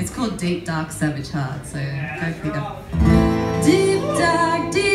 It's called Deep Dark Savage Heart, so go figure. Oh, deep dark, deep